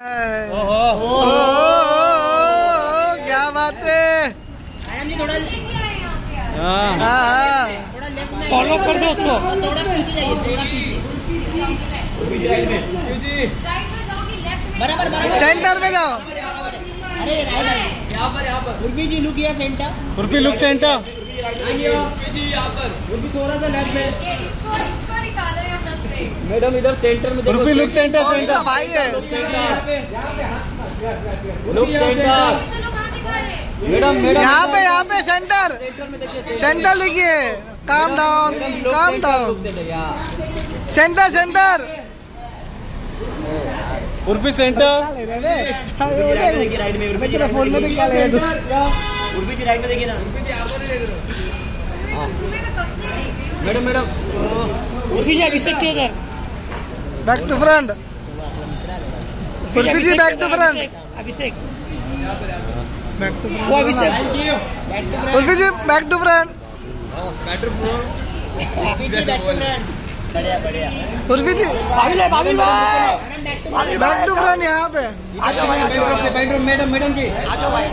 ओहो। क्या बात है? थोड़ा हाँ। हाँ। थोड़ा लेफ़्ट में फॉलो कर दो उसको। थोड़ा पीछे जाइए थोड़ा पीछे बराबर बराबर सेंटर में जाओ अरे यहाँ पर यहाँ पर उर्वी जी लुक किया centre Urfi look centre Urvi थोड़ा सा लेफ़्ट में इसको इसको निकालो यहाँ से मैडम इधर सेंटर में उर्फी लुक सेंटर सेंटर भाई है। लुक सेंटर दिखा मैडम मैडम यहाँ पे यहाँ पे सेंटर सेंटर लिखिए। Calm down calm down centre centre Urfi centre right में जी फ़ोन में क्या ले उर्वी जी राइट में देखिए ना। देख हूँ मैडम मैडम। उर्वी जी अभिषेक के इधर back to front Urfi ji back to front Abhishek back to वो Abhishek Urfi ji back to front बढ़िया बढ़िया उर्फी जी भाभी भाभी भाई बैक टू फ्रंट यहाँ पे मैडम मैडम जी आ जाओ भाई